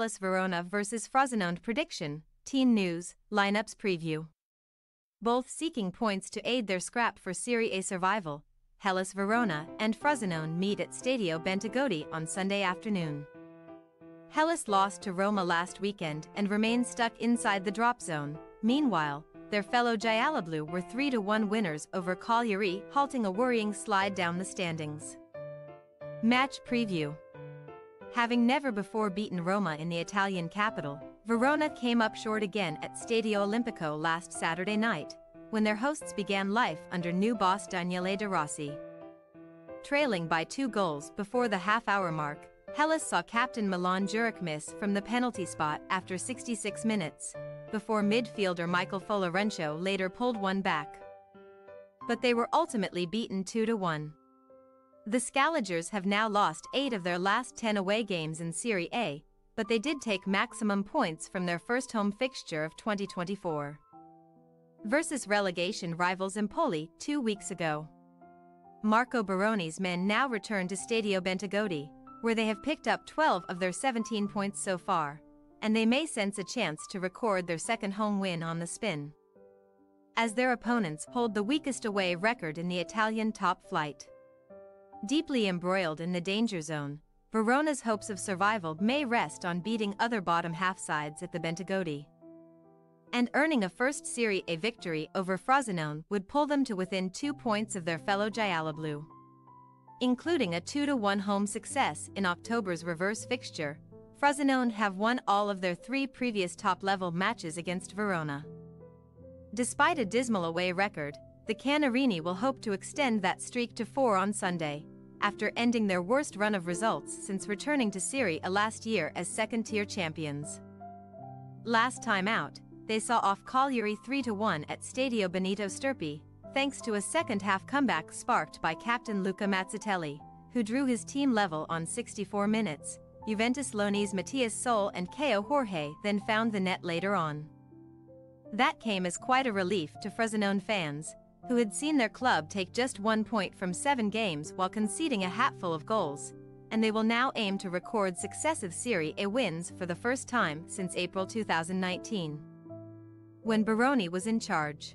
Hellas Verona vs Frosinone prediction, Teen News, lineups preview. Both seeking points to aid their scrap for Serie A survival, Hellas Verona and Frosinone meet at Stadio Bentegodi on Sunday afternoon. Hellas lost to Roma last weekend and remain stuck inside the drop zone. Meanwhile, their fellow Gialloblu were 3-1 winners over Cagliari, halting a worrying slide down the standings. Match preview Having never before beaten Roma in the Italian capital, Verona came up short again at Stadio Olimpico last Saturday night, when their hosts began life under new boss Daniele De Rossi. Trailing by two goals before the half-hour mark, Hellas saw captain Milan Djuric miss from the penalty spot after 66 minutes, before midfielder Michael Folorunsho later pulled one back. But they were ultimately beaten 2-1. The Scaligers have now lost 8 of their last 10 away games in Serie A, but they did take maximum points from their first home fixture of 2024. Versus relegation rivals Empoli two weeks ago. Marco Baroni's men now return to Stadio Bentegodi, where they have picked up 12 of their 17 points so far, and they may sense a chance to record their second home win on the spin. As their opponents hold the weakest away record in the Italian top flight. Deeply embroiled in the danger zone, Verona's hopes of survival may rest on beating other bottom half sides at the Bentegodi. And earning a first Serie A victory over Frosinone would pull them to within two points of their fellow Gialloblu. Including a 2-1 home success in October's reverse fixture, Frosinone have won all of their three previous top-level matches against Verona. Despite a dismal away record, the Canarini will hope to extend that streak to four on Sunday, after ending their worst run of results since returning to Serie A last year as second-tier champions. Last time out, they saw off Cagliari 3-1 at Stadio Benito Stirpe, thanks to a second-half comeback sparked by captain Luca Mazzitelli, who drew his team level on 64 minutes. Juventus loanees Matías Soulé and Kaio Jorge then found the net later on. That came as quite a relief to Frosinone fans, who had seen their club take just one point from seven games while conceding a hatful of goals, and they will now aim to record successive Serie A wins for the first time since April 2019. When Baroni was in charge.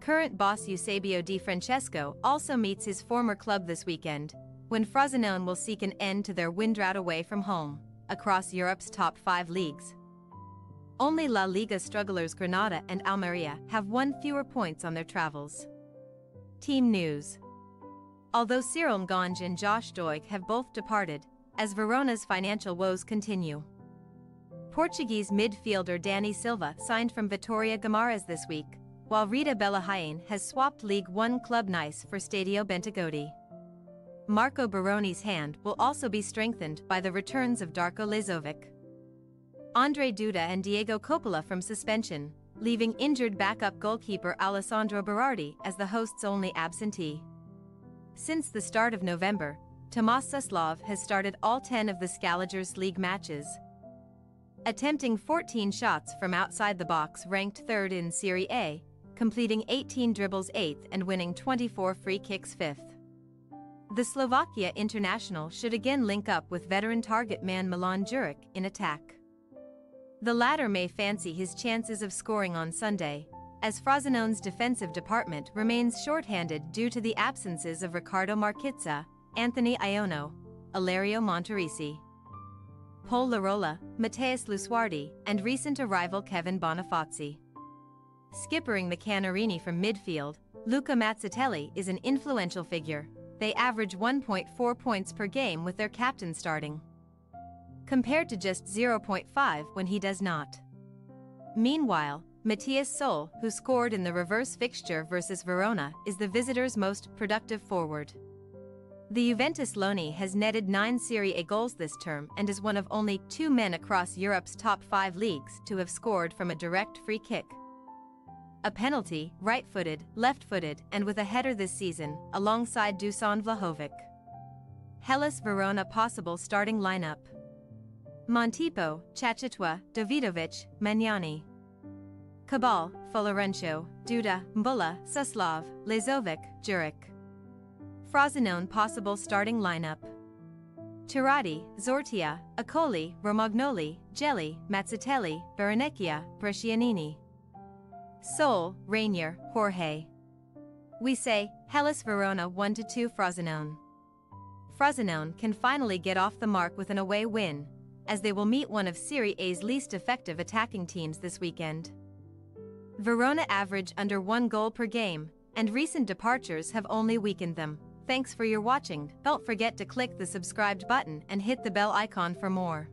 Current boss Eusebio Di Francesco also meets his former club this weekend, when Frosinone will seek an end to their win drought away from home, across Europe's top five leagues. Only La Liga strugglers Granada and Almeria have won fewer points on their travels. Team News Although Cyril Ngonge and Josh Doig have both departed, as Verona's financial woes continue. Portuguese midfielder Dani Silva signed from Vitória Guimarães this week, while Reda Belahyane has swapped League One club Nice for Stadio Bentegodi. Marco Baroni's hand will also be strengthened by the returns of Darko Lazovic. Ondrej Duda and Diego Coppola from suspension, leaving injured backup goalkeeper Alessandro Berardi as the host's only absentee. Since the start of November, Tomas Suslov has started all 10 of the Scalagers League matches. Attempting 14 shots from outside the box ranked third in Serie A, completing 18 dribbles 8th and winning 24 free kicks 5th. The Slovakia international should again link up with veteran target man Milan Djuric in attack. The latter may fancy his chances of scoring on Sunday, as Frosinone's defensive department remains shorthanded due to the absences of Riccardo Marchizza, Anthony Oyono, Ilario Monterisi, Pol Lirola, Mateus Lusuardi, and recent arrival Kevin Bonifazi. Skippering the Canarini from midfield, Luca Mazzitelli is an influential figure. They average 1.4 points per game with their captain starting compared to just 0.5 when he does not. Meanwhile, Matías Soulé, who scored in the reverse fixture versus Verona, is the visitors' most productive forward. The Juventus loanee has netted 9 Serie A goals this term and is one of only two men across Europe's top five leagues to have scored from a direct free kick. A penalty, right-footed, left-footed, and with a header this season, alongside Dusan Vlahovic. Hellas Verona possible starting lineup. Montipo, Tchatchoua, Dawidowicz, Magnani. Cabal, Folorunsho, Duda, Mboula, Suslov, Lazovic, Djuric. Frosinone possible starting lineup. Turati, Zortea, Okoli, Romagnoli, Gelli, Mazzitelli, Barrenechea, Brescianini. Soulé, Reinier, Jorge. We say, Hellas Verona 1-2 Frosinone. Frosinone can finally get off the mark with an away win, as they will meet one of Serie A's least effective attacking teams this weekend. Verona average under one goal per game, and recent departures have only weakened them. Thanks for your watching, don't forget to click the subscribed button and hit the bell icon for more.